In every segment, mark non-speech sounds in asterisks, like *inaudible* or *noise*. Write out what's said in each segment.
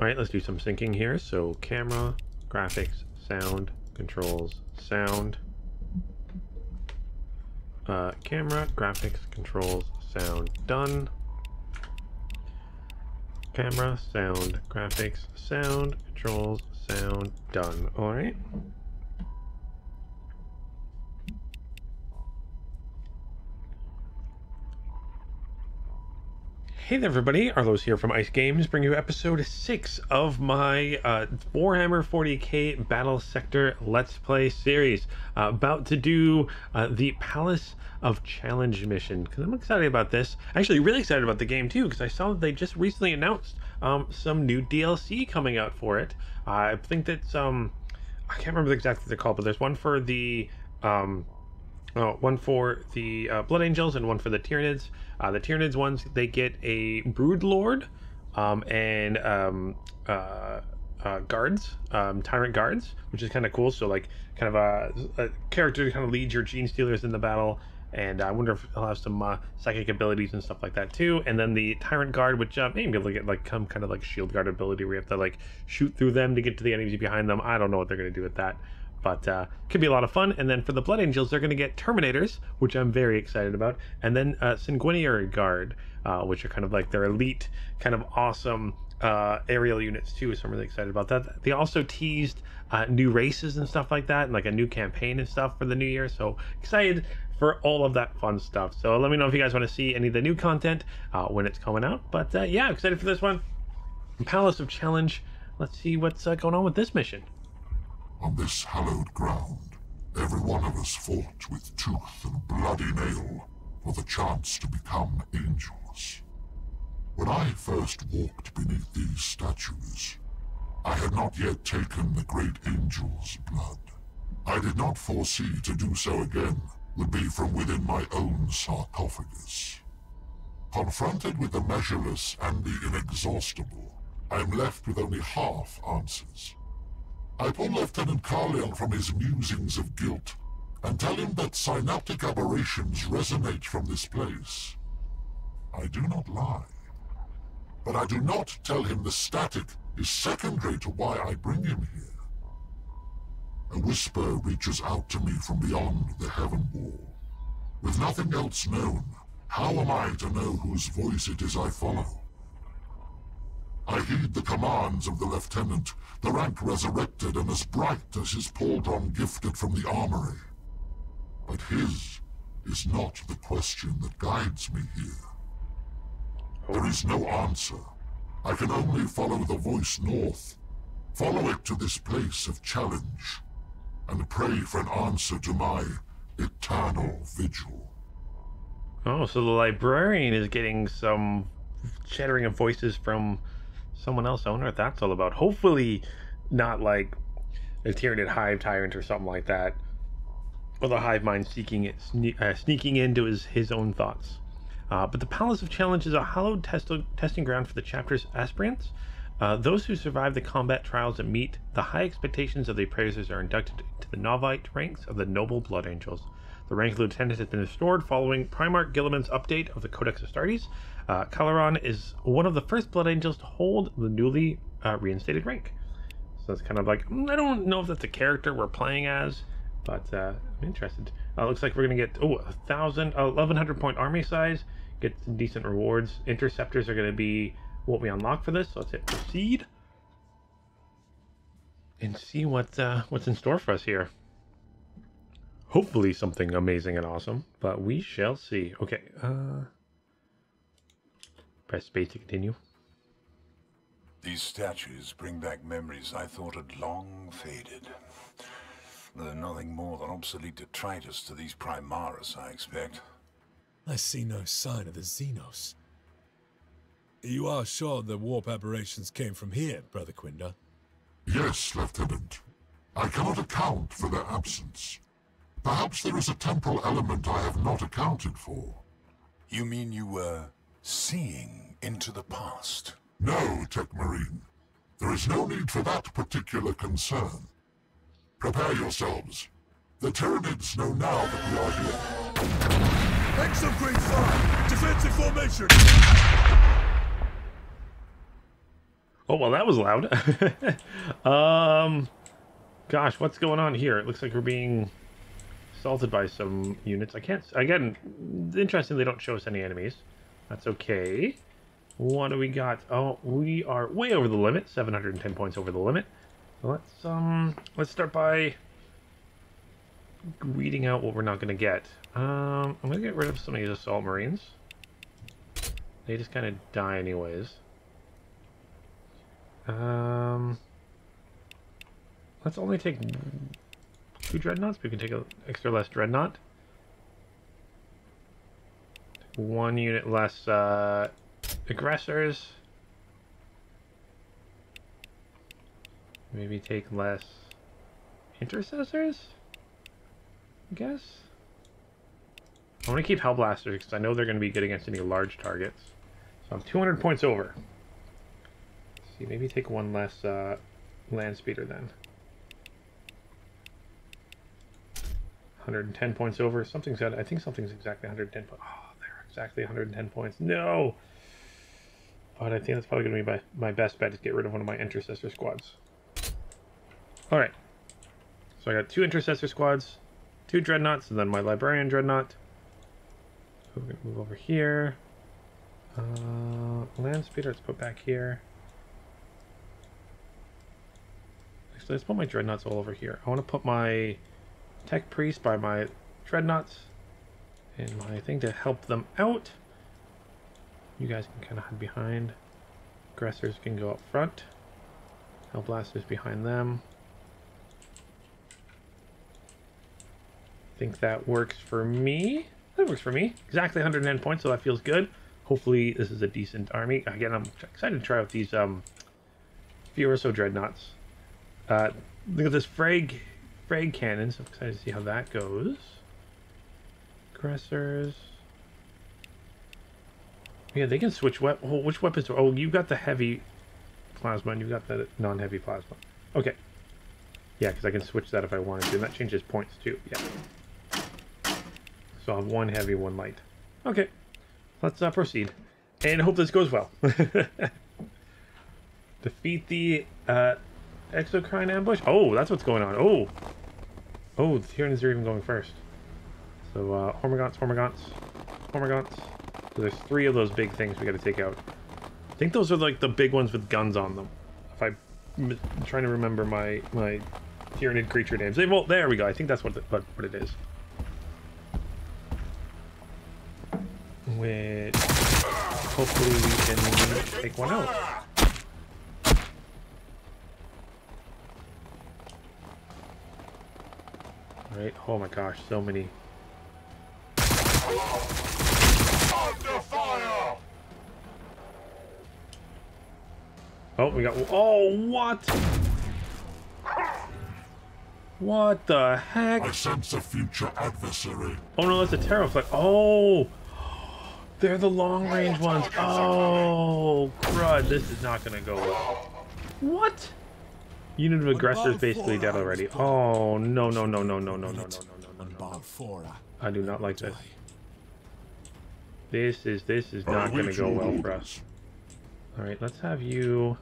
All right, let's do some syncing here. So camera, graphics, sound, controls, sound. Uh, camera, graphics, controls, sound, done. Camera, sound, graphics, sound, controls, sound, done. All right. Hey there, everybody. Arlos here from Iced Games, bringing you episode 6 of my uh, Warhammer 40k Battlesector Let's Play series. Uh, about to do uh, the Palace of Challenge mission, because I'm excited about this. Actually, really excited about the game, too, because I saw that they just recently announced um, some new DLC coming out for it. I think that's, um, I can't remember exactly what they're called, but there's one for the um, uh, one for the uh, Blood Angels and one for the Tyranids. Uh, the Tyranids ones, they get a Brood Lord um, and um, uh, uh, guards, um, Tyrant guards, which is kind of cool. So, like, kind of a, a, character to kind of lead your Genestealers in the battle. And I wonder if he'll have some uh, psychic abilities and stuff like that too. And then the Tyrant Guard, which maybe to get like some kind of like Shield Guard ability where you have to like shoot through them to get to the enemies behind them. I don't know what they're going to do with that but uh, could be a lot of fun. And then for the Blood Angels, they're going to get Terminators, which I'm very excited about, and then uh, Sanguinary Guard, uh, which are kind of like their elite, kind of awesome uh, aerial units too. So I'm really excited about that. They also teased uh, new races and stuff like that, and like a new campaign and stuff for the new year. So excited for all of that fun stuff. So let me know if you guys want to see any of the new content uh, when it's coming out. But uh, yeah, excited for this one. Palace of Challenge. Let's see what's uh, going on with this mission. On this hallowed ground, every one of us fought with tooth and bloody nail for the chance to become angels. When I first walked beneath these statues, I had not yet taken the great angel's blood. I did not foresee to do so again would be from within my own sarcophagus. Confronted with the measureless and the inexhaustible, I am left with only half answers. I pull Lieutenant Carleon from his musings of guilt and tell him that synaptic aberrations resonate from this place. I do not lie. But I do not tell him the static is secondary to why I bring him here. A whisper reaches out to me from beyond the heaven wall. With nothing else known, how am I to know whose voice it is I follow? I heed the commands of the lieutenant, the rank resurrected and as bright as his pauldron gifted from the armory. But his is not the question that guides me here. There is no answer. I can only follow the voice north, follow it to this place of challenge, and pray for an answer to my eternal vigil. Oh, so the librarian is getting some chattering of voices from someone else. I wonder what that's all about. Hopefully, not like a Tyranid hive tyrant or something like that, or the hive mind seeking it, sne- uh, sneaking into his his own thoughts. Uh, but the Palace of Challenge is a hallowed test- testing ground for the chapter's aspirants. Uh, those who survive the combat trials and meet the high expectations of the appraisers are inducted into the Novite ranks of the Noble Blood Angels. The rank of lieutenant has been restored following Primarch Guilliman's update of the Codex Astartes, uh, Carleon is one of the first Blood Angels to hold the newly uh, reinstated rank. So it's kind of like, mm, I don't know if that's a character we're playing as, but uh, I'm interested. Uh, looks like we're going to get, oh, a thousand, uh, 1100 point army size, get some decent rewards. Interceptors are going to be what we unlock for this, so let's hit proceed. And see what uh, what's in store for us here. Hopefully something amazing and awesome, but we shall see. Okay, uh... Press space to continue. These statues bring back memories I thought had long faded. They're nothing more than obsolete detritus to these Primaris, I expect. I see no sign of the Xenos. You are sure the warp aberrations came from here, Brother Quinda? Yes, Lieutenant. I cannot account for their absence. Perhaps there is a temporal element I have not accounted for. You mean you were seeing into the past? No, Tech Marine. There is no need for that particular concern. Prepare yourselves. The Tyranids know now that we are here. Make some green sign! Defensive formation! Oh well, that was loud. *laughs* um, gosh, what's going on here? It looks like we're being assaulted by some units. I can't. Again, interesting. They don't show us any enemies. That's okay. What do we got? Oh, we are way over the limit. 710 points over the limit. Let's um, let's start by weeding out what we're not going to get. Um, I'm to get rid of some of these assault marines. They just kind of die anyways. Um, let's only take two dreadnoughts. We can take an extra less dreadnought. One unit less uh, aggressors. Maybe take less intercessors? I guess. I want to keep Hellblasters because I know they're going to be good against any large targets. So I'm 200 points over. Let's see, maybe take one less uh, land speeder then. 110 points over. Something's at, I think something's exactly 110 points. Oh, exactly 110 points. No! But I think that's probably going to be my, my best bet to get rid of one of my intercessor squads. Alright. So I got two intercessor squads, two dreadnoughts, and then my librarian dreadnought. So we're going to move over here. Uh, land speeder, let's put back here. Actually, let's put my dreadnoughts all over here. I want to put my tech priest by my dreadnoughts and my thing to help them out. You guys can kind of hide behind. Aggressors can go up front. Hellblasters behind them. I think that works for me. That works for me. Exactly 110 points, so that feels good. Hopefully this is a decent army. Again, I'm excited to try out these um, Furioso Dreadnoughts. Uh, look at this Frag, Frag Cannons. I'm excited to see how that goes. Aggressors. Yeah, they can switch wep oh, which weapons. Oh, you got the heavy plasma and you got the non-heavy plasma. Okay. Yeah, because I can switch that if I wanted to. And that changes points too. Yeah. So I'll have one heavy, one light. Okay, let's uh, proceed. And hope this goes well. *laughs* Defeat the uh, exocrine ambush. Oh, that's what's going on. Oh, oh, the Tyranids are even going first. So uh, Hormagaunts, Hormagaunts. So there's three of those big things we got to take out. I think those are like the big ones with guns on them. If I'm trying to remember my my Tyranid creature names. They well, there we go. I think that's what the, what, what it is. which hopefully we can take one out. Right? Oh my gosh, so many. Oh, we got. Oh, what? What the heck? I sense a future adversary. Oh no, that's a Tyrannofex. Oh! They're the long range ones. Oh, crud. This is not going to go well. What? Unit of aggressors basically dead already. Oh, no, no, no, no, no, no, no, no, no, no, no, no. I do not like this. This is, this is not going to go well for us. Alright, let's have you...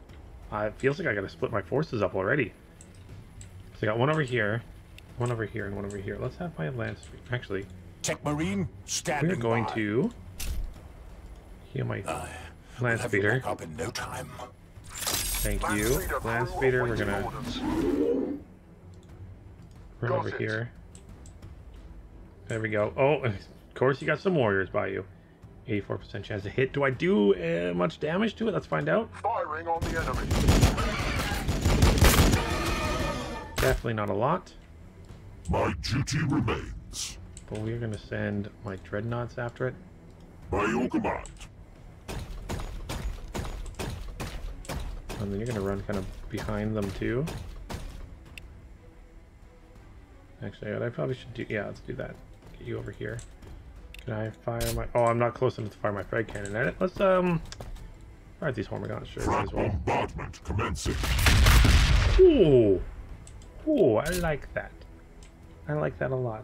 Uh, it feels like I got to split my forces up already. So I got one over here, one over here, and one over here. Let's have my lance... Actually... Tech Marine, standing We're going by. to Heal my land speeder. Up in no time. Thank you. land speeder, we're gonna run over here. There we go. Oh, of course you got some warriors by you. 84% chance to hit. Do I do uh, much damage to it? Let's find out. Firing on the enemy. Definitely not a lot. My duty remains. But we're gonna send my dreadnoughts after it. By your command. And then you're gonna run kind of behind them too. Actually, what I probably should do, yeah, let's do that. Get you over here. Can I fire my, oh, I'm not close enough to fire my frag cannon at it. Let's, um, fire these Hormagaunts, sure, Frag as well. bombardment commencing. Ooh! Ooh, I like that. I like that a lot.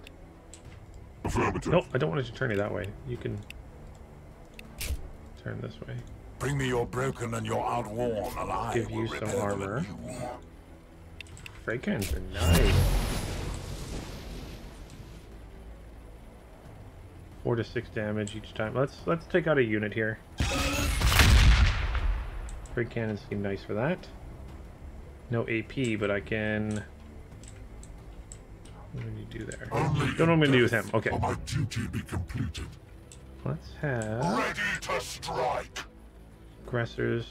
Affirmative. Nope, I don't want it to turn you that way. You can turn this way. Bring me your broken and your outworn, I Give you some armor. Freight cannons are nice. Four to six damage each time. Let's let's take out a unit here. Freight cannons seem nice for that. No AP, but I can. What do you do there? Only Don't know what I'm gonna do with him. Okay, my duty be completed. let's have Ready to strike! aggressors.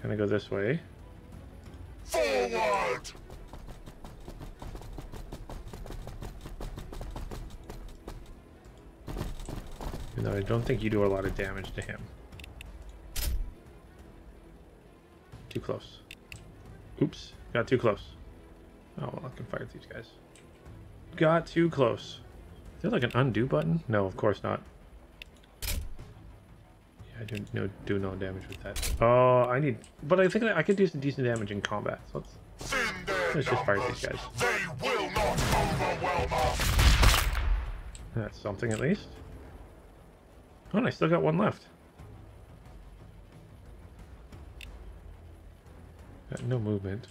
Kind of go this way. Forward! Even though I don't think you do a lot of damage to him. Too close. Oops, got too close. Oh well, I can fire these guys. Got too close. Is there like an undo button? No, of course not. Yeah, I do no do no damage with that. Oh, I need, but I think I could do some decent damage in combat. So let's Let's just fire these guys. They will not overwhelm us! That's something at least. Oh, and I still got one left. Got no movement.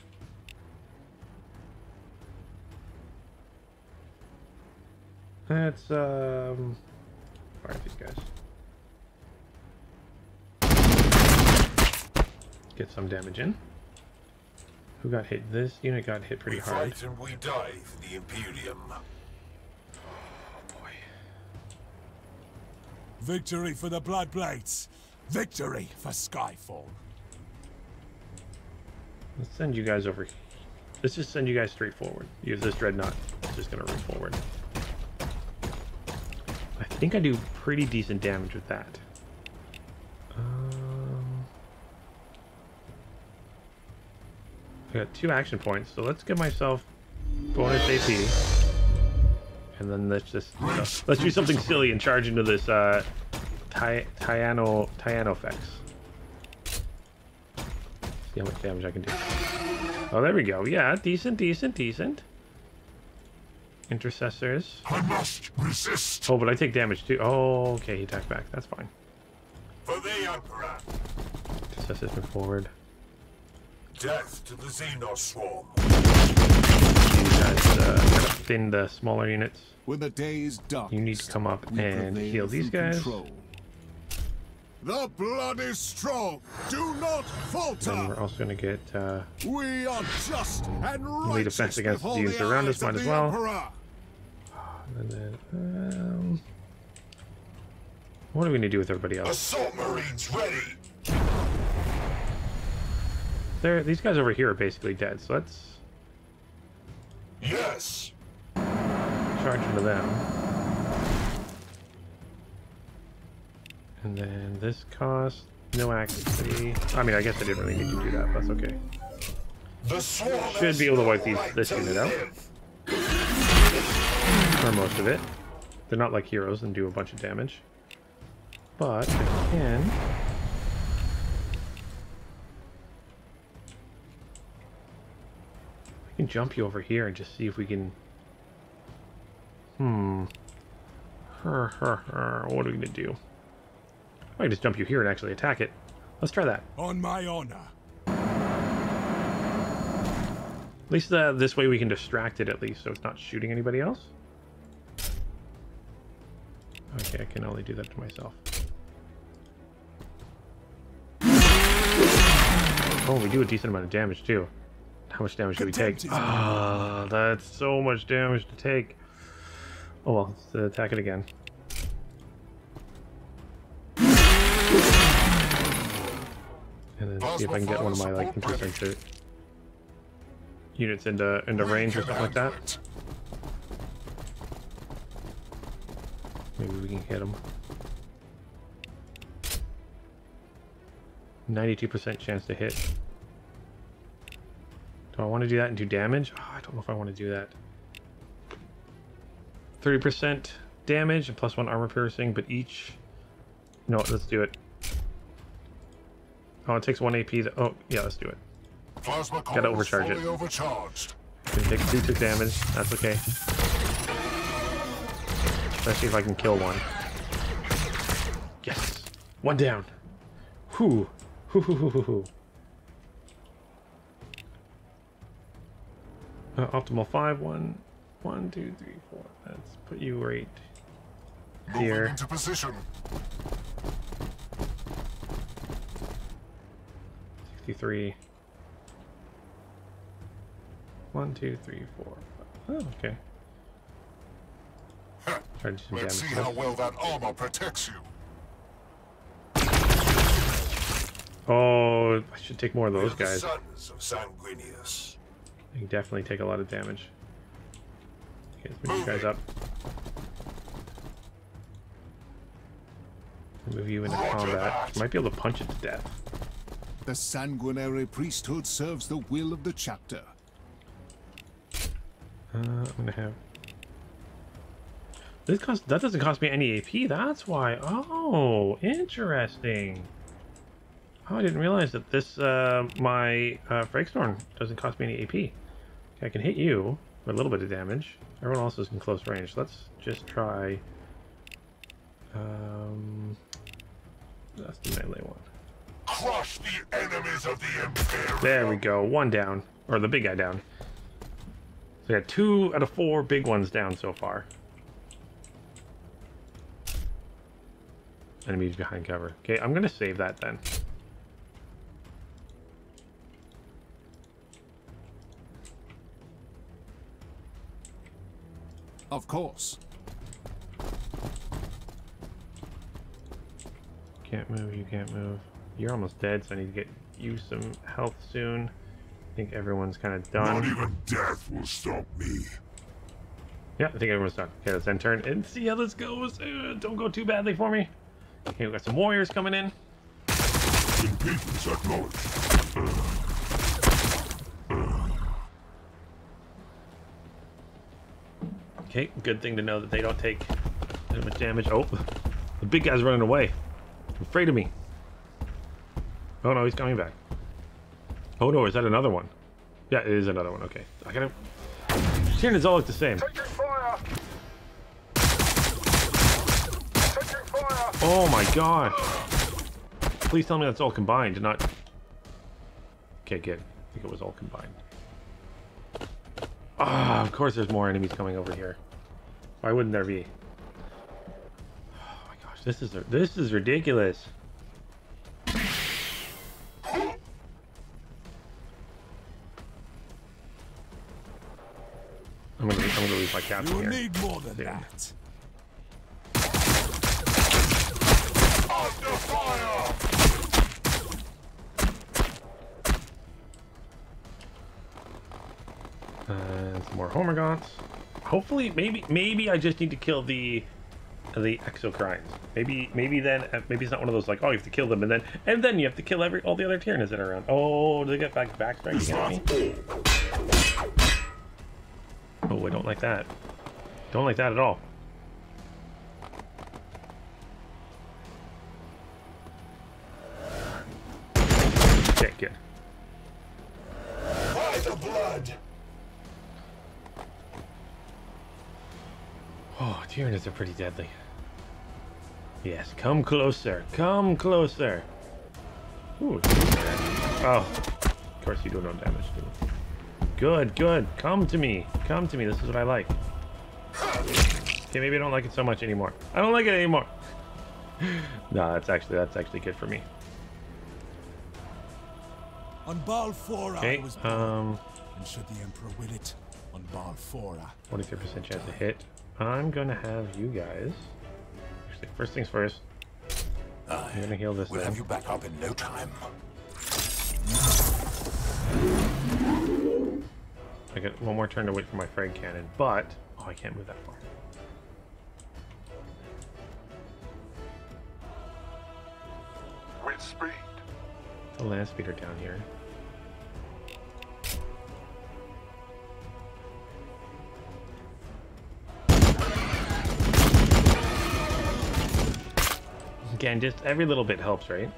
Let's um fire these guys. Get some damage in. Who got hit? This unit got hit pretty we hard. fight and we die for the Imperium. Victory for the Bloodblades. Victory for Skyfall. Let's send you guys over. Let's just send you guys straight forward. Use this dreadnought. It's just gonna run forward. I think I do pretty decent damage with that. Um, I got two action points, so let's give myself bonus AP, and then let's just let's do something silly and charge into this uh, Ty Tyano Tyanofex. See how much damage I can do. Oh, there we go. Yeah, decent, decent, decent. Intercessors. I must resist! Oh, but I take damage too. Oh, okay, he attacks back. That's fine. For the Emperor! Intercessors move forward. Death to the Xenos swarm! Guys uh, kind of thin the smaller units. When the day is dark, You need to come up and heal these guys. Control. The blood is strong. Do not Then we're falter. also going to get uh, We are just and righteous defense against the units around us, might as well. Emperor. and then um, what are we going to do with everybody else? Assault Marines ready! There, these guys over here are basically dead. So let's Yes! charge into them. And then this cost no accuracy. I mean, I guess I didn't really need to do that, but that's okay. The swarm Should be able to wipe these this unit out. For most of it. They're not like heroes and do a bunch of damage. But I can. Can jump you over here and just see if we can. Hmm. Her, her, her. What are we gonna do? I can just jump you here and actually attack it. Let's try that. On my honor. At least uh, this way we can distract it at least, so it's not shooting anybody else. Okay, I can only do that to myself. Oh, we do a decent amount of damage too. How much damage do we take? Ah, that's so much damage to take. Oh well, let's uh, attack it again. And then see if I can get one of my like intercessor units into into range or something like that. Maybe we can hit them. 92% chance to hit. Do I want to do that and do damage? Oh, I don't know if I want to do that. 30% damage and plus one armor piercing, but each... No, let's do it. Oh, it takes one AP. Oh, yeah, let's do it. Plasma Gotta overcharge it. overcharged. Can take two tick damage. That's okay. Let's see if I can kill one. Yes. One down. Whew. Whew, whew, whew, whew, whew. Uh, optimal five, one, one, two, three, four. Let's put you right Moving into position. 63. One, two, three, four. five. Oh, okay. Heh. *laughs* Try to do some Let's see damage. how well that armor protects you. Oh, I should take more of those guys. sons of Sanguinius. They can definitely take a lot of damage. Okay, let's move you guys up. Move you into combat. Might be able to punch it to death. The sanguinary priesthood serves the will of the chapter. Uh, I'm gonna have. This cost that doesn't cost me any AP. That's why. Oh, interesting. Oh, I didn't realize that this uh, my uh, Fragstorm doesn't cost me any AP. I can hit you for a little bit of damage. Everyone else is in close range. Let's just try. Um, that's the melee one. Crush the enemies of the Imperium. There we go. One down, or the big guy down. So got two out of four big ones down so far. Enemies behind cover. Okay, I'm gonna save that then. Of course. Can't move, you can't move. You're almost dead, so I need to get you some health soon. I think everyone's kind of done. Not done. even death will stop me. Yeah, I think everyone's done. Okay, let's end turn and see how this goes. Uh, don't go too badly for me. Okay, we got some warriors coming in. Impatience acknowledged. Okay, good thing to know that they don't take that much damage. Oh, the big guy's running away. I'm afraid of me. Oh no, he's coming back. Oh no, is that another one? Yeah, it is another one. Okay, I gotta. Tyranids all look the same. Taking fire! Taking fire! Oh my gosh! Please tell me that's all combined, not. Okay, good. I think it was all combined. Ah, of course there's more enemies coming over here. Why wouldn't there be? Oh my gosh, this is this is ridiculous. I'm gonna I'm gonna lose my captain You'll here. need more than Yeah. that. Under fire! And some more Hormagaunts. Hopefully, maybe maybe I just need to kill the the exocrines. Maybe maybe then uh, maybe it's not one of those like oh you have to kill them and then and then you have to kill every all the other Tyranids that are around. Oh, do they get back back striking Is at me? Oh, I don't like that. Don't like that at all. Okay, good. By the blood! Oh, Tyranids are pretty deadly. Yes, come closer. Come closer. Ooh, oh, of course you do no damage to me. Good, good. Come to me. Come to me. This is what I like. Okay, maybe I don't like it so much anymore. I don't like it anymore. *laughs* no, that's actually that's actually good for me. On Balfora Okay, I was born, um, and should the Emperor will it, on Balfora. 43% chance to hit. I'm gonna have you guys. Actually, first things first. I'm gonna heal this We'll then. have you back up in no time. I got one more turn to wait for my frag cannon, but oh, I can't move that far. With speed. The land speeder down here. Again, just every little bit helps, right?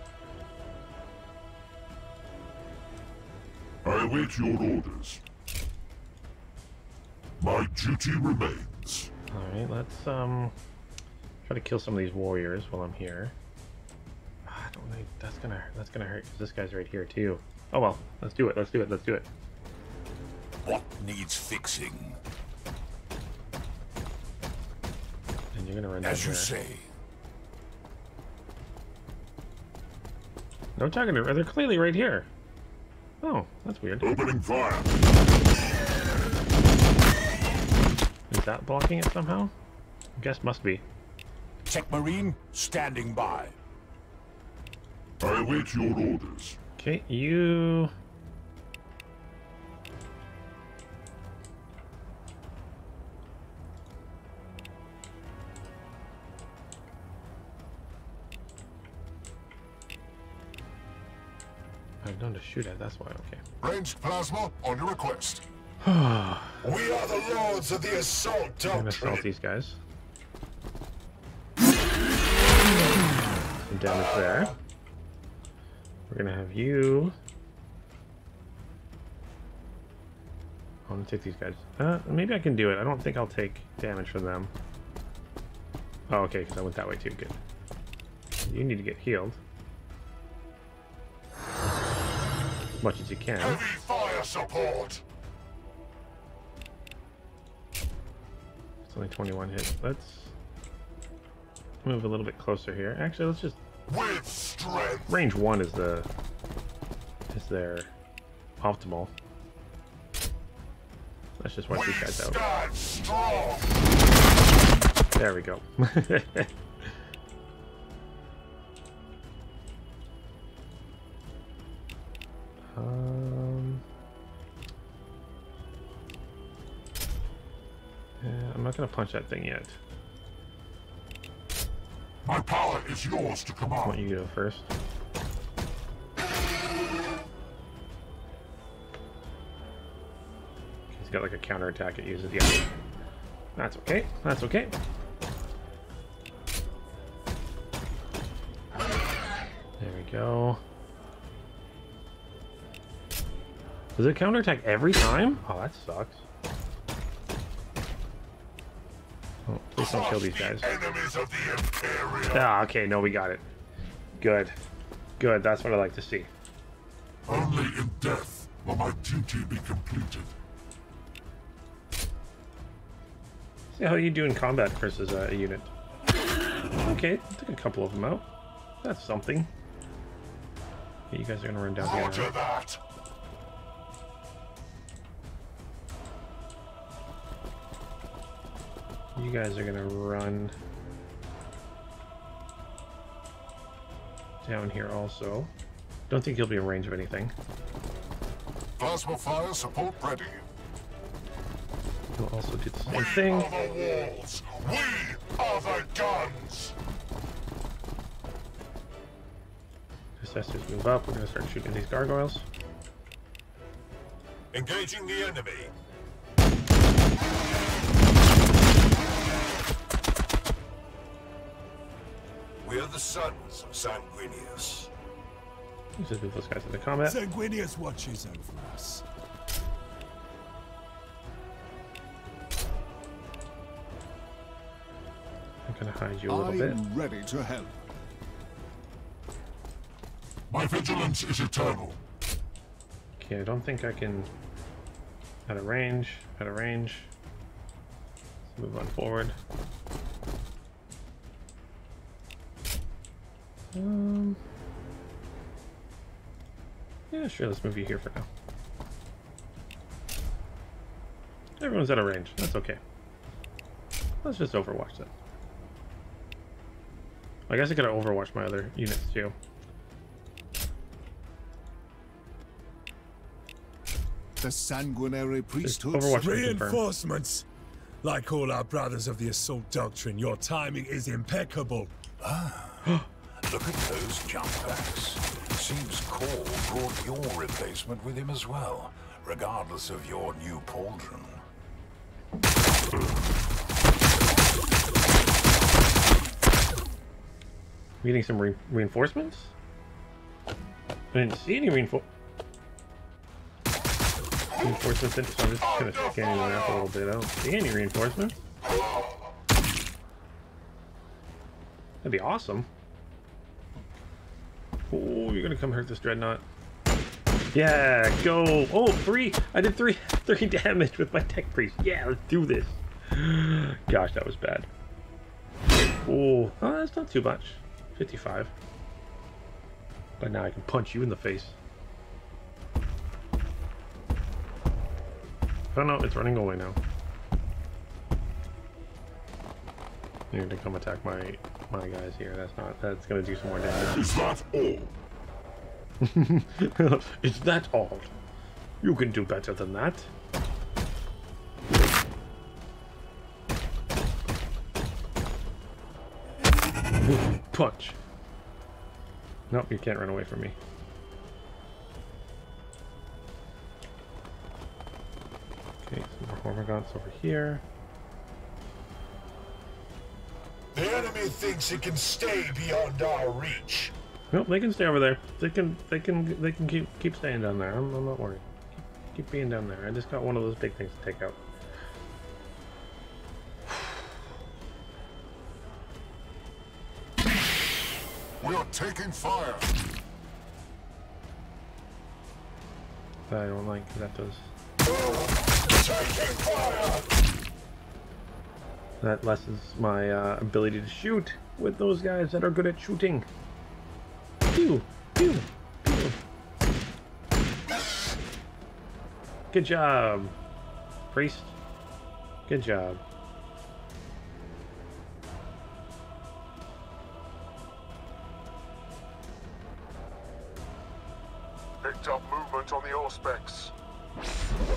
I await your orders. My duty remains. All right, let's um try to kill some of these warriors while I'm here. Ah, don't I that's gonna that's gonna hurt because this guy's right here too. Oh well, let's do it. Let's do it. Let's do it. What needs fixing? And you're gonna run down As you there. say. No talking to. They're clearly right here. Oh, that's weird. Opening fire. Is that blocking it somehow? I guess must be. Tech Marine, standing by. I await your orders. Okay, you. I've known to shoot at. That's why. Okay. Ranged plasma on your request. *sighs* We are the lords of the assault I'm gonna assault doctrine. these guys. Some damage there. We're gonna have you. I'm gonna take these guys. Uh, maybe I can do it. I don't think I'll take damage from them. Oh, okay, because I went that way too. Good. You need to get healed. As much as you can. Heavy fire support. It's only 21 hits. Let's move a little bit closer here. Actually, let's just With strength. range one is the is their optimal. Let's just wipe these guys out. strong. There we go. *laughs* um, yeah, I'm not gonna punch that thing yet. My power is yours to I want command. you to go first. He's got like a counter attack it uses. Yeah. That's okay. That's okay. There we go. Does it counterattack every time? Oh, that sucks. Oh, please don't kill these guys. Enemies of the Imperium. Ah, okay, no, we got it. Good. Good, that's what I like to see. Only in death will my duty be completed. See how you do in combat versus uh, a unit. Okay, took a couple of them out. That's something. You guys are gonna run down here. You guys are gonna run down here also. Don't think he'll be in range of anything. Plasma fire support ready. You'll also do the We same thing. are the walls. We are the guns. Assessors move up. We're gonna start shooting these gargoyles. Engaging the enemy. The sons of Sanguinius. Let's just move those guys into combat. Sanguinius watches over us. I'm gonna hide you a little bit. I'm ready to help. My vigilance is eternal. Okay, I don't think I can. Out of range. Out of range. Let's move on forward. Sure. Let's move you here for now. Everyone's out of range. That's okay. Let's just overwatch them. I guess I gotta overwatch my other units too. The sanguinary priesthood. Overwatch can. Reinforcements! Like all our brothers of the assault doctrine, your timing is impeccable. Ah, Look at those jump packs. Seems Cole brought your replacement with him as well, regardless of your new pauldron. We getting some re reinforcements? I didn't see any reinfor reinforcements, in- so I'm just kind of scanning the map a little bit. I don't see any reinforcements. That'd be awesome. Oh, you're gonna come hurt this dreadnought. Yeah, go. Oh, three. I did three, *laughs* three damage with my tech priest. Yeah, let's do this. *gasps* Gosh, that was bad. Oh, oh, that's not too much. 55. But now I can punch you in the face. Oh, I don't know, it's running away now. You're gonna come attack my my guys here. That's not. That's gonna do some more damage. Is that all? *laughs* Is that all? You can do better than that. *laughs* Punch. Nope, you can't run away from me. Okay, some more Hormagaunts over here. The enemy thinks it can stay beyond our reach. Nope, they can stay over there. They can, they can, they can keep keep staying down there. I'm, I'm not worried. Keep, keep being down there. I just got one of those big things to take out. We are taking fire. I don't like That does. Taking fire! That lessens my uh, ability to shoot with those guys that are good at shooting. Pew, pew, pew. Good job, priest. Good job. Picked up movement on the Auspex.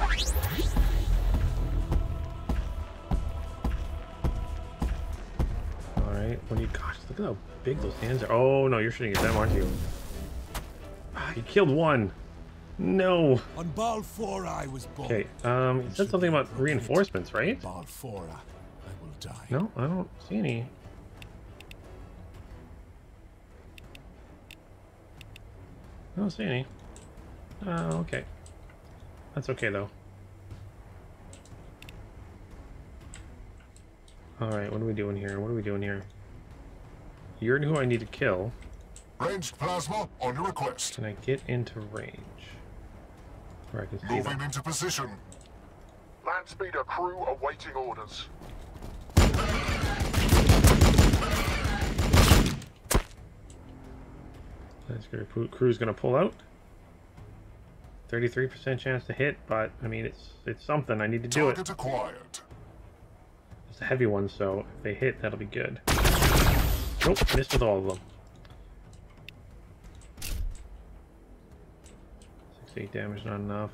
All look how big those hands are. Oh no, you're shooting at them, aren't you? Ah, you killed one. No. On Balfora I was born. Okay. Um, you said something about reinforcements, right? Balfora, I will die. No, I don't see any. I don't see any. Oh, okay. That's okay, though. Alright, what are we doing here? What are we doing here? You're who I need to kill. Ranged plasma on your request. Can I get into range? Where I can see them. Moving into position. Land speeder crew awaiting orders. That's pu- crew's gonna pull out. 33% chance to hit, but I mean it's it's something. I need to do it. Target acquired. It's a heavy one, so if they hit, that'll be good. Nope, missed with all of them. 68 damage, not enough.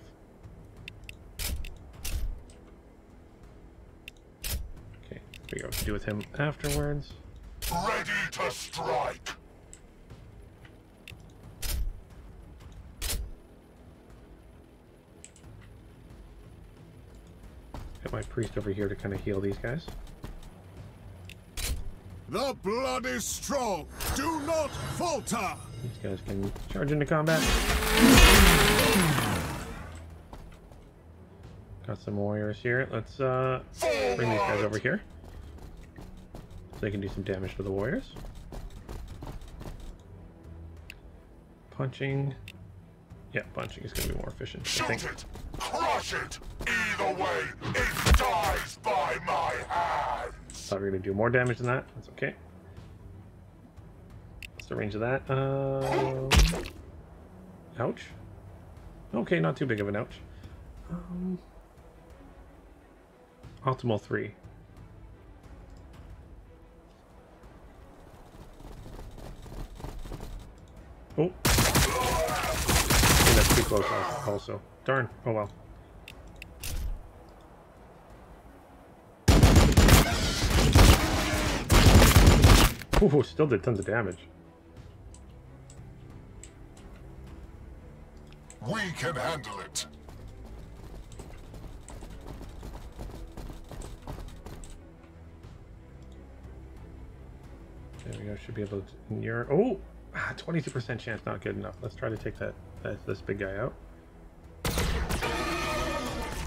Okay, figure out what to do with him afterwards. Ready to strike. Get my priest over here to kind of heal these guys. The blood is strong. Do not falter. These guys can charge into combat. Got some warriors here. Let's uh, bring these guys over here. So they can do some damage to the warriors. Punching. Yeah, punching is going to be more efficient, I Shoot think. it. Crush it. Either way, it dies by my hand. Thought we were going to do more damage than that. That's okay. What's the range of that? Um, ouch. Okay, not too big of an ouch. Um, optimal 3. Oh. That's too close also. Darn. Oh well. Ooh, still did tons of damage. We can handle it. There we go. Should be able to near. Oh, ah, 22% chance. Not good enough. Let's try to take that, that this big guy out.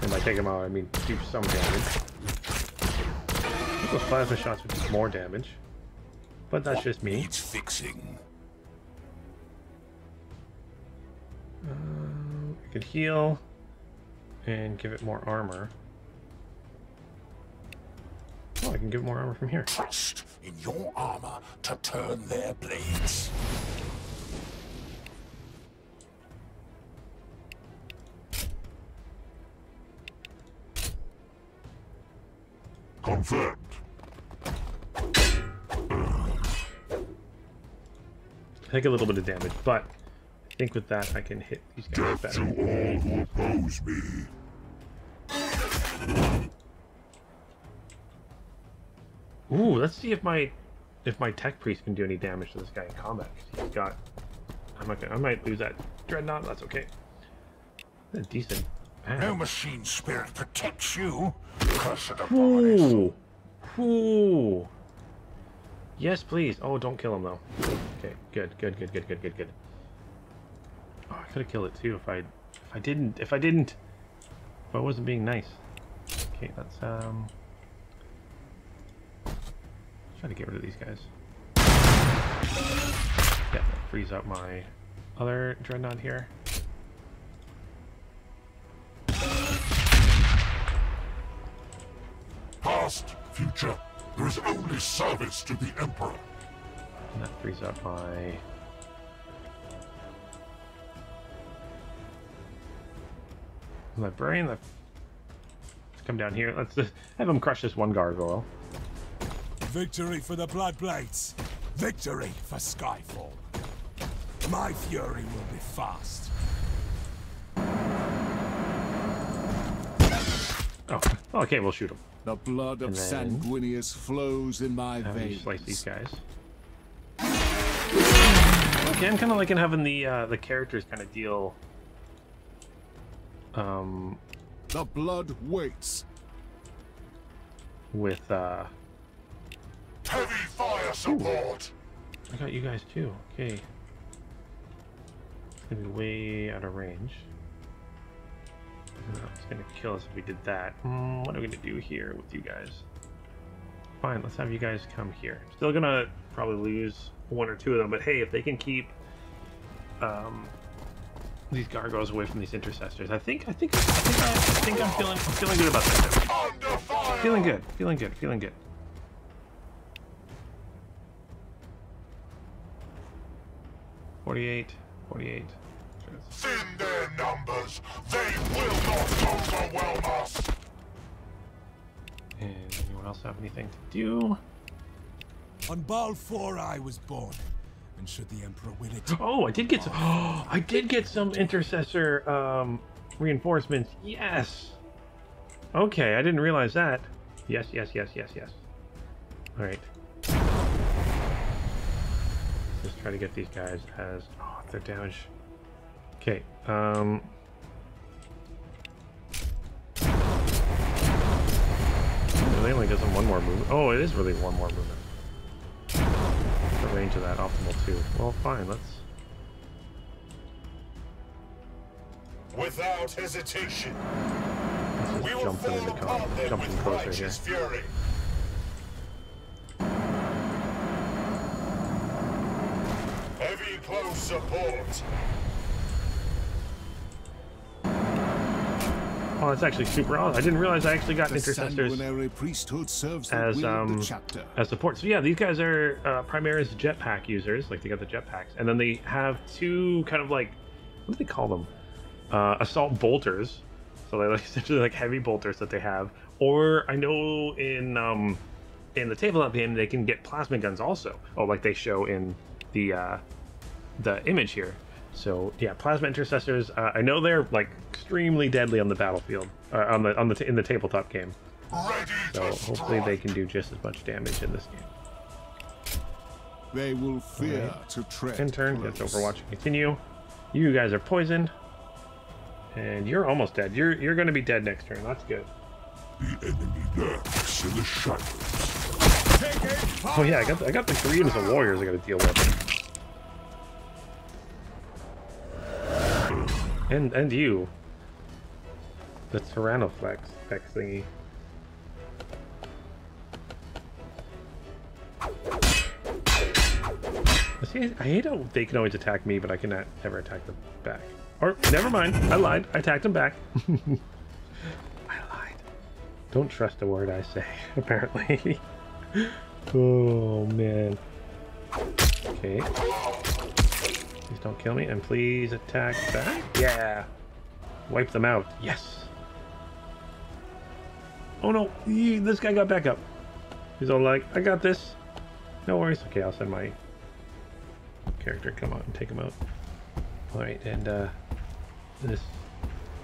And by take him out, I mean do some damage. Those plasma shots would do more damage, but that's just me. It's fixing. Um, I could heal and give it more armor. Oh, I can give it more armor from here. Trust in your armor to turn their blades. Confirmed. Take a little bit of damage, but I think with that I can hit these guys Death to better. all who oppose me. Ooh, let's see if my if my tech priest can do any damage to this guy in combat. He's got. I'm not gonna, I might lose that dreadnought. That's okay. A decent. No machine spirit protects you, cursed abomination. Ooh. Ooh. Yes, please. Oh, don't kill him though. Okay, good, good, good, good, good, good, good. Oh, I could have killed it too if I if I didn't if I didn't if I wasn't being nice. Okay, let's um try to get rid of these guys. Yeah, frees up my other dreadnought here. Past, future, there is only service to the Emperor. And that frees up my librarian. Let's let's come down here. Let's just *laughs* have him crush this one gargoyle. Victory for the Bloodblades. Victory for Skyfall. My fury will be fast. Oh, okay, we'll shoot him. The blood of Sanguinius flows in my Have veins. slice these guys. Okay, I'm kind of liking having the uh, the characters kind of deal. Um, The blood waits. with uh, Heavy fire support. I got you guys too. Okay. It's gonna be way out of range. No, it's gonna kill us if we did that. Hmm, what are we gonna do here with you guys? Fine, let's have you guys come here. Still gonna probably lose one or two of them, but hey, if they can keep um, these gargoyles away from these intercessors, I think I think I think I, I think I'm feeling I'm feeling good about that. Feeling good, feeling good, feeling good. Forty-eight, forty-eight. Their numbers. They will not overwhelm us. And anyone else have anything to do? On 4 I was born. And should the Emperor win it, *gasps* Oh, I did get some. Oh, *gasps* I did get some intercessor um, reinforcements. Yes. Okay, I didn't realize that. Yes, yes, yes, yes, yes. All right. Let's try to get these guys as oh, their damage. Okay. Um. Really only gives them one more movement. Oh, it is really one more movement. The range of that optimal too. Well, fine. Let's. Without hesitation, Let's we will fall upon them jump with closer here. righteous fury. Heavy close support. Oh, that's actually super awesome. I didn't realize I actually got The intercessors sanguinary priesthood serves the as um the chapter. as support. So yeah, these guys are uh, Primaris jetpack users. Like they got the jetpacks, and then they have two kind of like what do they call them? Uh, assault bolters. So they're like *laughs* essentially like heavy bolters that they have. Or I know in um in the tabletop game they can get plasma guns also. Oh, like they show in the uh, the image here. So yeah, plasma intercessors. Uh, I know they're like extremely deadly on the battlefield, uh, on the on the t- in the tabletop game. So hopefully they can do just as much damage in this game. They will fear Alright. to tread End turn. close. Yes, Overwatch. Continue. You guys are poisoned, and you're almost dead. You're you're going to be dead next turn. That's good. The enemy lurks in the shadows. Oh yeah, I got the, I got the three units of warriors I got to deal with. And and you. The Tyrannoflex Flex thingy. See, I hate how they can always attack me, but I cannot ever attack them back. Or, never mind. I lied. I attacked them back. *laughs* I lied. Don't trust a word I say, *laughs* apparently. *laughs* oh, man. Okay. Please don't kill me, and please attack back. Yeah. Wipe them out. Yes. Oh no, this guy got back up. He's all like, I got this. No worries. Okay, I'll send my character come out and take him out. Alright, and uh, this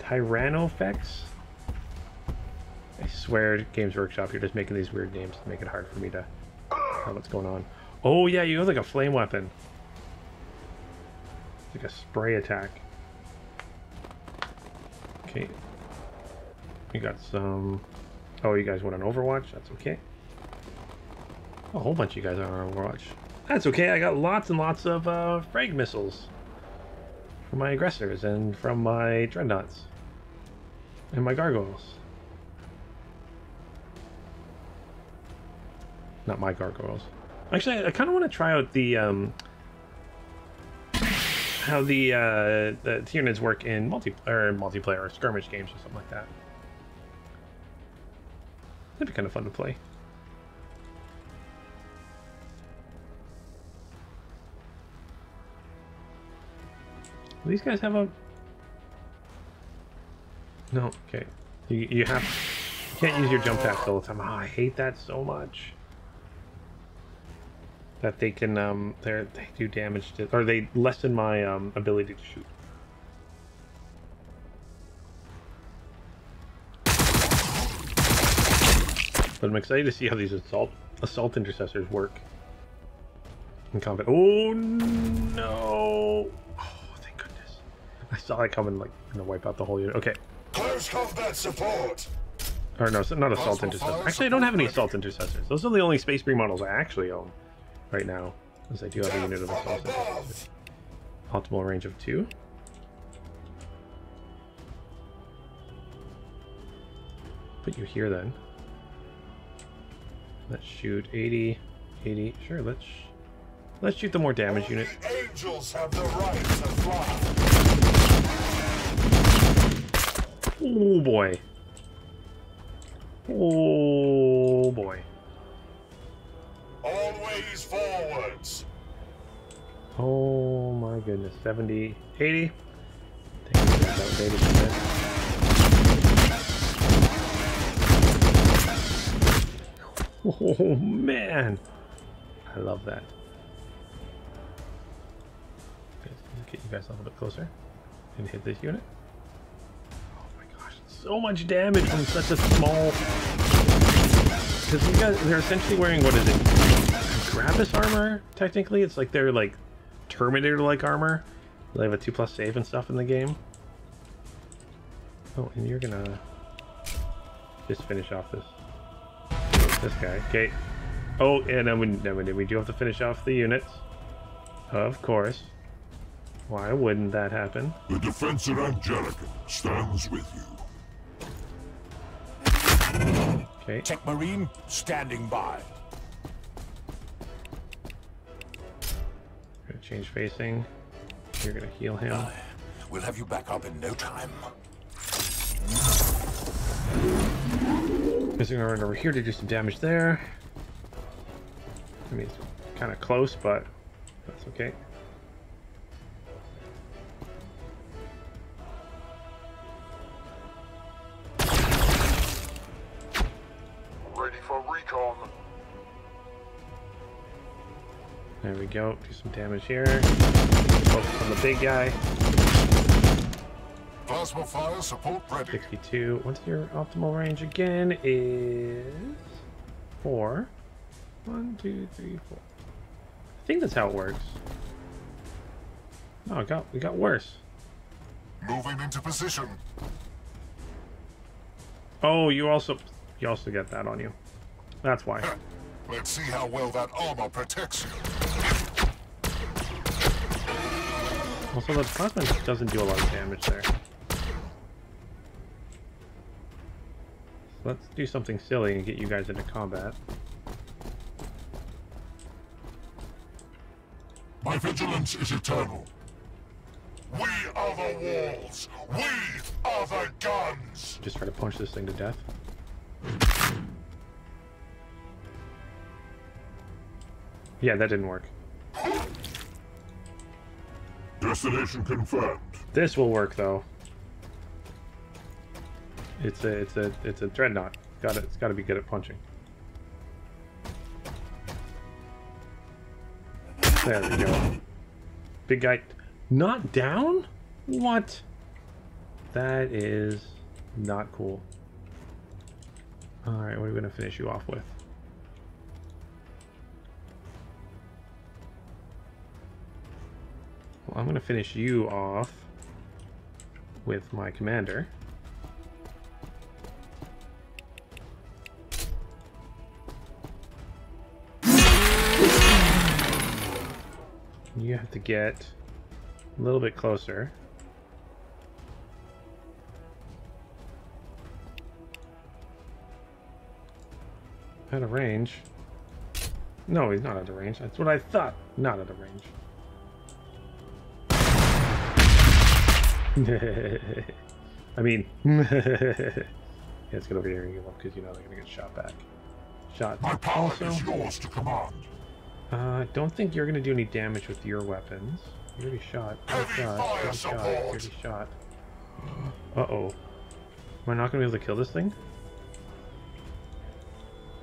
Tyrannofex. I swear, Games Workshop, you're just making these weird names to make it hard for me to know what's going on. Oh yeah, you have like a flame weapon. Like a spray attack. Okay. We got some... Oh, you guys want an Overwatch? That's okay. A whole bunch of you guys are on Overwatch. That's okay, I got lots and lots of uh, frag missiles. From my aggressors and from my dreadnoughts. And my gargoyles. Not my gargoyles. Actually, I kind of want to try out the um, how the uh, the Tyranids work in multiplayer, multiplayer or skirmish games or something like that. That'd be kind of fun to play. These guys have a no. Okay, you you have you can't use your jump packs all the time. Oh, I hate that so much that they can um they they do damage to or they lessen my um ability to shoot. But I'm excited to see how these assault assault intercessors work in combat. Oh no! Oh, thank goodness! I saw it coming, like gonna wipe out the whole unit. Okay. Close combat support. Or no, not assault intercessors. Actually, I don't have any assault intercessors. Those are the only Space Marine models I actually own right now, as I do have a unit of assault. Optimal range of two. Put you here then. Let's shoot 80, 80. Sure, let's let's shoot the more damage unit. Angels have the right to fly. Oh boy. Oh boy. Always forwards. Oh my goodness. 70, 80. Take that outdated unit. Oh man. I love that. Let's get you guys a little bit closer and hit this unit. Oh my gosh, so much damage from such a small. Because they're essentially wearing what is it? Gravis armor. Technically, it's like they're like Terminator-like armor. They have a two plus save and stuff in the game. Oh, and you're gonna just finish off this this guy. Okay. Oh, and then we, then we, we do have to finish off the units. Of course. Why wouldn't that happen? The Defensor Angelica stands with you. Okay. Tech Marine standing by. Change facing. You're gonna heal him. We'll have you back up in no time. Just gonna run over here to do some damage there. I mean, it's kind of close, but that's okay. Go. Do some damage here. Focus on the big guy. Plasma fire support ready. 62. What's your optimal range again? Is four. One, two, three, four. I think that's how it works. Oh, it got we got worse. Moving into position. Oh, you also you also get that on you. That's why. Let's see how well that armor protects you. Also, the plasma doesn't do a lot of damage there. Let's do something silly and get you guys into combat. My vigilance is eternal. We are the walls. We are the guns. Just try to punch this thing to death. Yeah, that didn't work. Destination confirmed. This will work though. It's a it's a it's a dreadnought. Got it. It's got to be good at punching. There we go. Big guy, not down. What? That is not cool. All right, what are we gonna finish you off with? I'm gonna finish you off with my commander. You have to get a little bit closer. Out of range. No, he's not out of range. That's what I thought. Not out of range. *laughs* I mean, *laughs* yeah, let's get over here and give up because you know they're gonna get shot back. Shot. My power Also, is yours to command. uh, I don't think you're gonna do any damage with your weapons. You already shot. Heavy shot. Fire shot. Already shot. Uh oh. Am I not gonna be able to kill this thing?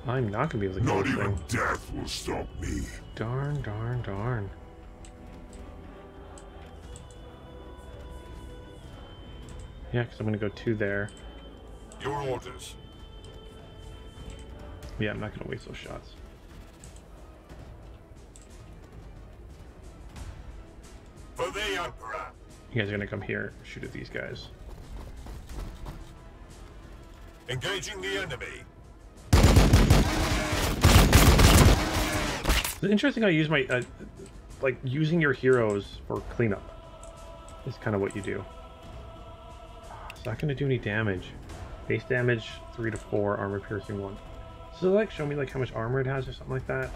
I'm not gonna be able to kill Not this even death will stop me. Darn, darn, darn. Yeah, because I'm gonna go two there. Your orders. Yeah, I'm not gonna waste those shots. For the Emperor. You guys are gonna come here, shoot at these guys. Engaging the enemy. It's interesting how you use my, uh, like, using your heroes for cleanup. Is kind of what you do. It's not gonna do any damage. Base damage, 3 to 4, armor piercing 1. So, like, show me, like, how much armor it has or something like that.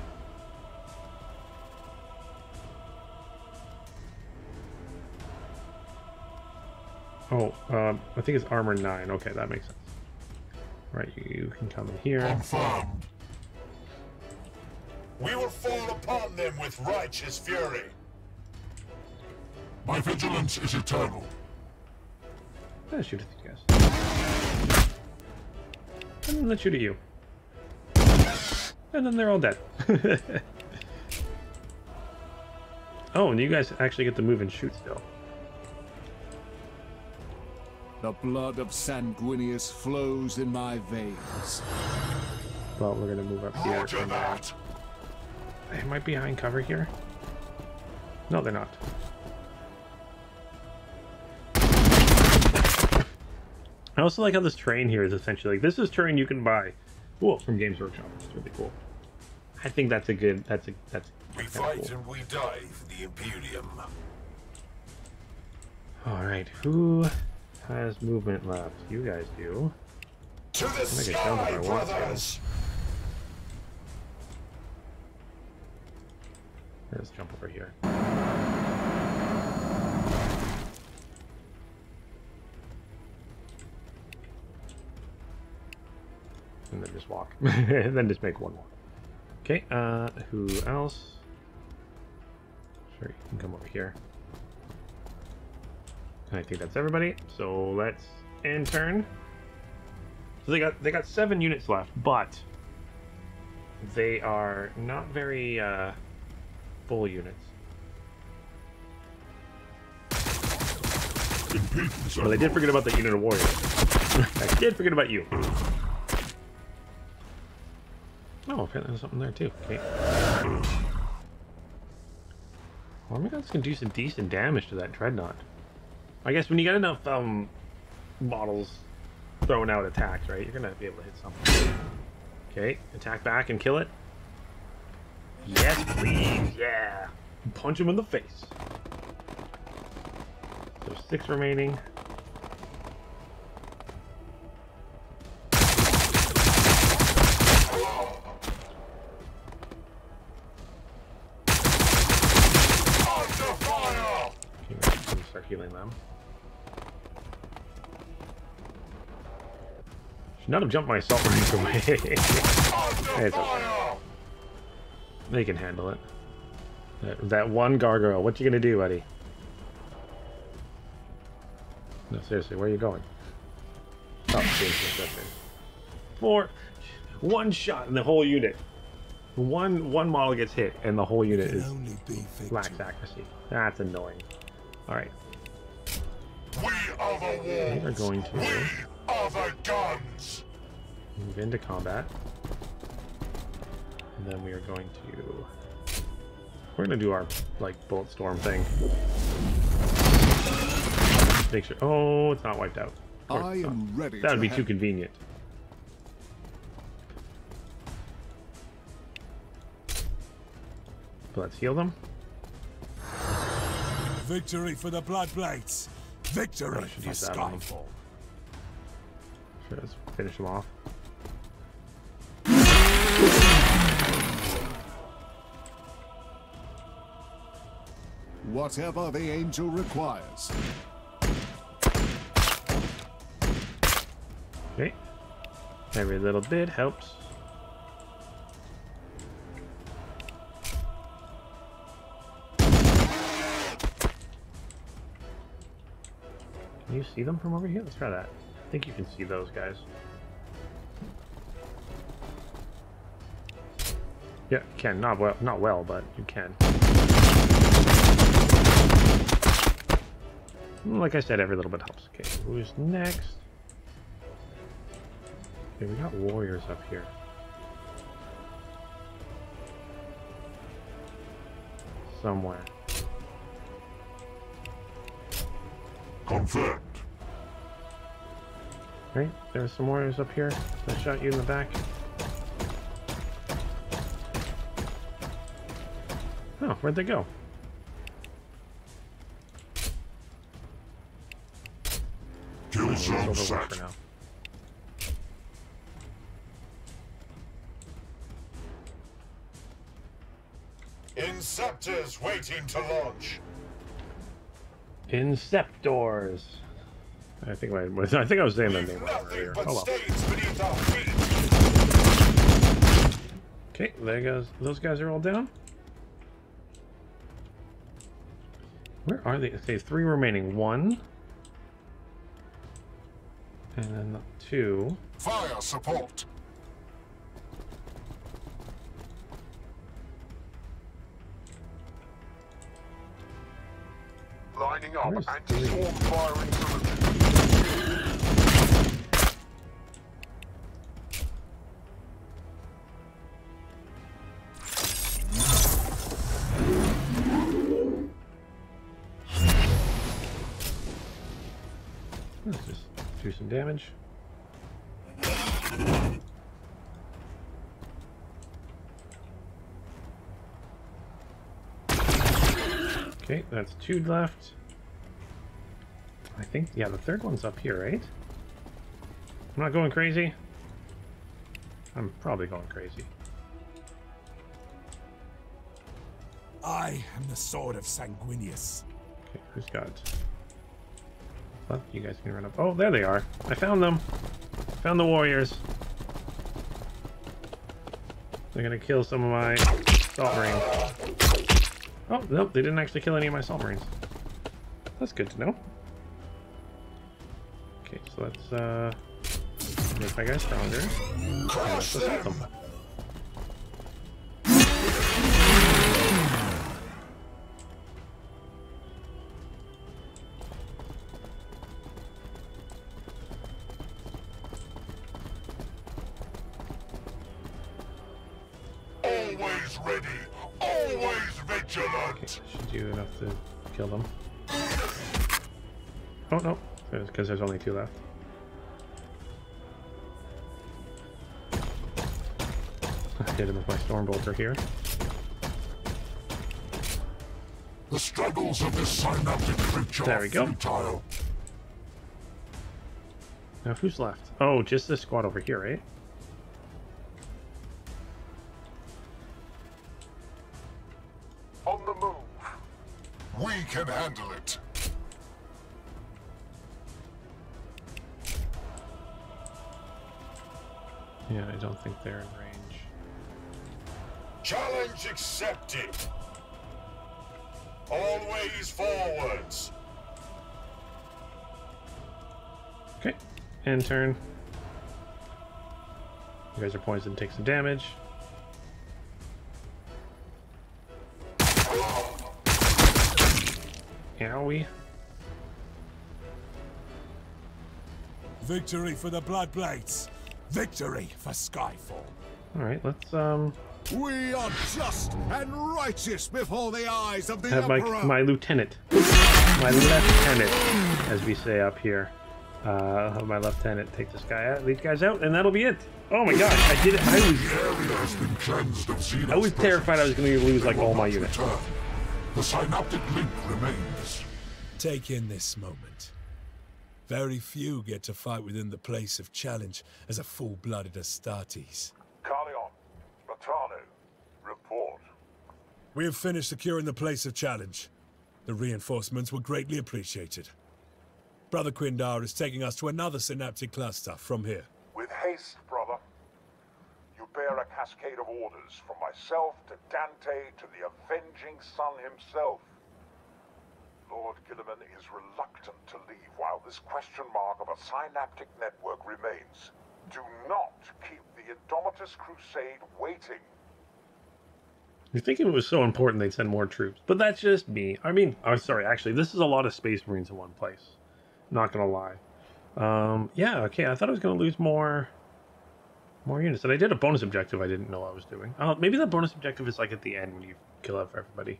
Oh, um, I think it's armor 9. Okay, that makes sense. Right, you, you can come in here. Confirmed. We will fall upon them with righteous fury. My vigilance is eternal. Let's shoot at these guys. And then let's shoot at you. And then they're all dead. *laughs* oh, and you guys actually get to move and shoot still. The blood of Sanguinius flows in my veins. Well, we're gonna move up here. Roger that. They might be behind cover here. No, they're not. I also like how this terrain here is essentially like this is terrain you can buy. Cool from Games Workshop. It's really cool. I think that's a good. That's a that's. We kinda fight cool. and we die for the Imperium. All right, who has movement left? You guys do. To the I can jump if I sky, want to. brothers! Let's jump over here. And then just walk. and *laughs* *laughs* then just make one more. Okay, uh, who else? Sure, you can come over here. I think that's everybody. So let's end turn. So they got they got seven units left, but they are not very uh, full units. Impedance Well, I did forget about the unit of warriors. *laughs* I did forget about you. Oh, apparently there's something there too. Okay. Army guns can do some decent damage to that dreadnought. I guess when you got enough um models throwing out attacks, right? You're gonna be able to hit something. Okay, attack back and kill it. Yes, please. Yeah. Punch him in the face. So six remaining. Not have jumped my assault marines away. *laughs* it's okay. They can handle it. That, that one gargoyle. What you gonna do, buddy? No, seriously, where are you going? Oh, James Four, one shot in the whole unit. One one model gets hit and the whole unit is only be lacks accuracy. That's annoying. All right, We are the we are going to The guns. move into combat, and then we are going to we're gonna do our like bullet storm thing. Make sure. Oh, it's not wiped out. I am ready That would to be too convenient. But let's heal them. Victory for the Blood Bloodblades. Victory for use that on. Skyfall. Let's finish them off. Whatever the angel requires. Okay. Every little bit helps. Can you see them from over here? Let's try that. I think you can see those guys. Yeah, you can. Not well, not well, but you can. Like I said, every little bit helps. Okay, who's next? Okay, we got warriors up here. Somewhere. Confirmed. Right? There's some warriors up here. I shot you in the back. Oh, where'd they go? Kill zone set. for now. Inceptors waiting to launch. Inceptors. I think I was. I think I was saying that name wrong earlier. Oh well. stains beneath our feet. Okay, there goes. Those guys are all down. Where are they? Okay, three remaining. One. And then two. Fire support. Lining up anti-swarm firing solution. Damage. Okay, that's two left. I think, yeah, the third one's up here, right? I'm not going crazy? I'm probably going crazy. I am the sword of Sanguinius. Okay, who's got... Well, you guys can run up. Oh, there they are. I found them. Found the warriors. They're gonna kill some of my salt marines. Oh, nope, they didn't actually kill any of my salt marines. That's good to know. Okay, so let's, uh... Make my guys stronger. Let's assault them. Always ready. Always Okay, vigilant. should do enough to kill them. Oh, no. Because there's only two left. I *laughs* hit him with my storm Stormbolter here. The struggles of this synaptic creature There we go. futile. Now, who's left? Oh, just this squad over here, right? can handle it. Yeah, I don't think they're in range. Challenge accepted! Always forwards! Okay, end turn. You guys are poisoned, take some damage. Victory for the Blood Bloodblades. Victory for Skyfall. Alright, let's um We are just and righteous before the eyes of the have my Emperor. my lieutenant. My lieutenant, as we say up here. Uh, I'll have my lieutenant take this guy out, these guys out, and that'll be it. Oh my gosh, I did it. I was has been cleansed of I was terrified I was gonna lose like all my not units. The synaptic link remains. Take in this moment. Very few get to fight within the place of challenge as a full-blooded Astartes. Carleon, Matano, report. We have finished securing the place of challenge. The reinforcements were greatly appreciated. Brother Quindar is taking us to another synaptic cluster from here. With haste, brother. You bear a cascade of orders from myself to Dante to the avenging son himself. Lord Guilliman is reluctant to leave while this question mark of a synaptic network remains. Do not keep the Indomitus Crusade waiting. You think it was so important they'd send more troops, but that's just me. I mean, I'm sorry, actually, this is a lot of Space Marines in one place. Not gonna lie. Um, yeah, okay, I thought I was gonna lose more, more units, and I did a bonus objective I didn't know I was doing. Oh, maybe the bonus objective is like at the end when you kill off everybody.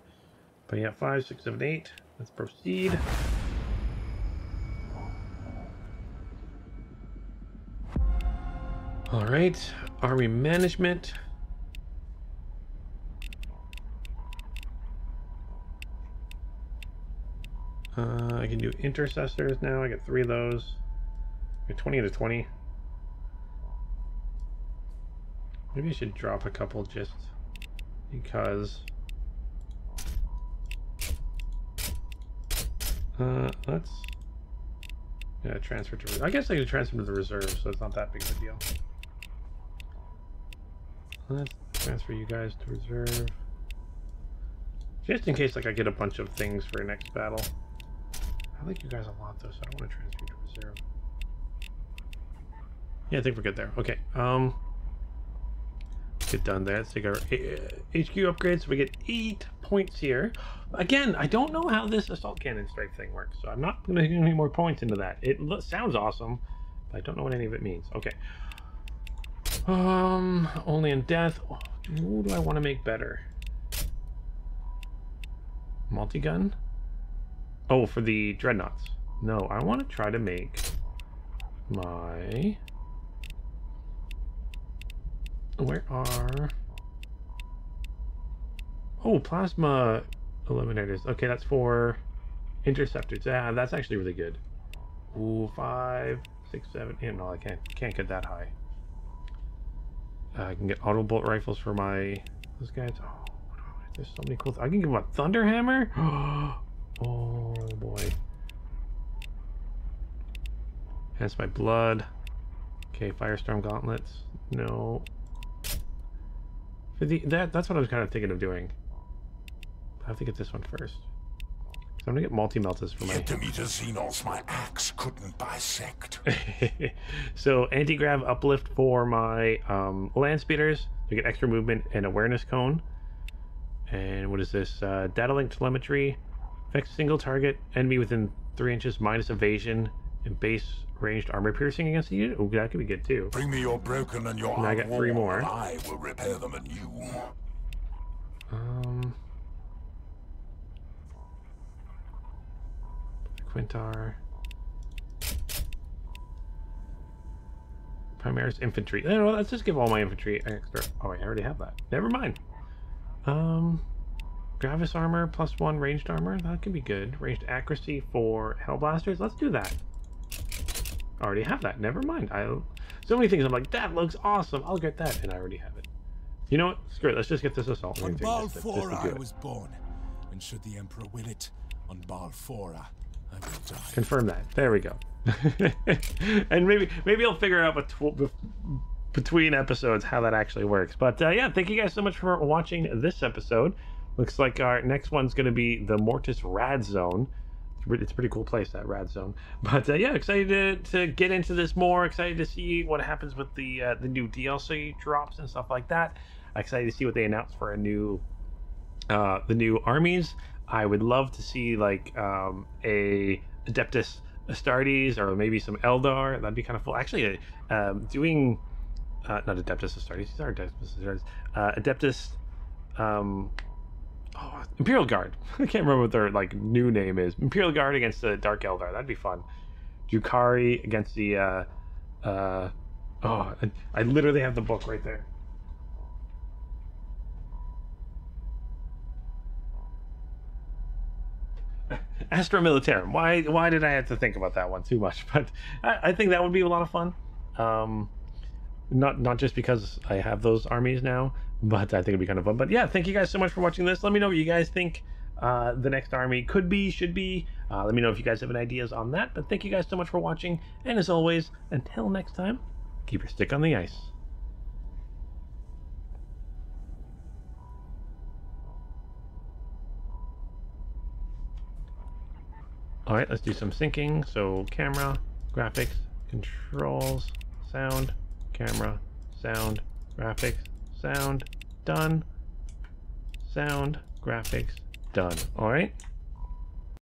But yeah, five, six, seven, eight. Let's proceed. All right, army management. Uh, I can do intercessors now. I get three of those. I get 20 to 20. Maybe I should drop a couple just because. Uh, let's. Yeah, transfer to. I guess I can transfer to the reserve, so it's not that big of a deal. Let's transfer you guys to reserve. Just in case, like, I get a bunch of things for next battle. I like you guys a lot, though, so I don't want to transfer you to reserve. Yeah, I think we're good there. Okay, um... Get done there. Let's take our uh, HQ upgrades. We get eight points here. Again, I don't know how this assault cannon strike thing works, so I'm not going to get any more points into that. It sounds awesome, but I don't know what any of it means. Okay. Um, only in death. Who do I want to make better? Multi-gun? Oh, for the dreadnoughts. No, I want to try to make my... Where are... Oh, plasma eliminators. Okay, that's for interceptors. Yeah, that's actually really good. Ooh, five, six, seven. Yeah, no, I can't can't get that high. Uh, I can get auto bolt rifles for my those guys. Oh, there's so many cool. I can give them a thunder hammer. *gasps* oh boy. Hence my blood. Okay, firestorm gauntlets. No. The that that's what I was kind of thinking of doing. I have to get this one first. So I'm gonna get multi meltas for my. Demeter Xenos my axe couldn't bisect. *laughs* so anti-grav uplift for my um, land speeders to get extra movement and awareness cone. And what is this? Uh, data link telemetry. Affects single target enemy within three inches minus evasion and base ranged armor piercing against the unit. Oh, that could be good too. Bring me your broken and your And I got three more. I will repair them anew. Um, Quintar. Primaris infantry. No, no, let's just give all my infantry extra. Oh, wait, I already have that. Never mind. Um, Gravis armor plus one ranged armor. That could be good. Ranged accuracy for Hellblasters. Let's do that. Already have that. Never mind. I so many things. I'm like, that looks awesome. I'll get that, and I already have it. You know what? Screw it. Let's just get this assault. On ranger just to- just to Balfora I was born, and should the Emperor will it, on Balfora I will die. Confirm that. There we go. *laughs* and maybe maybe I'll figure out between episodes how that actually works. But uh, yeah, thank you guys so much for watching this episode. Looks like our next one's going to be the Mortis Rad Zone. It's, a pretty cool place, that Rad Zone. *laughs* But uh, yeah, excited to, to get into this more. Excited to see what happens with the uh, the new DLC drops and stuff like that. Excited to see what they announce for a new uh, the new armies. I would love to see like um, a Adeptus Astartes or maybe some Eldar. That'd be kind of cool. Actually, uh, um, doing uh, not Adeptus Astartes. These are Adeptus Astartes. Uh, Adeptus. Um, oh, Imperial Guard. *laughs* I can't remember what their like new name is. Imperial Guard against the Dark Eldar. That'd be fun. Drukhari against the. Uh, uh, oh, I, I literally have the book right there. *laughs* Astra Militarum. Why? Why did I have to think about that one too much? *laughs* But I, I think that would be a lot of fun. Um, not not just because I have those armies now, but I think it'd be kind of fun. But yeah, thank you guys so much for watching this. Let me know what you guys think uh, the next army could be, should be. Uh, let me know if you guys have any ideas on that. But thank you guys so much for watching. And as always, until next time, keep your stick on the ice. All right, let's do some syncing. So camera, graphics, controls, sound, camera, sound, graphics, sound, done. Sound, graphics, done. All right.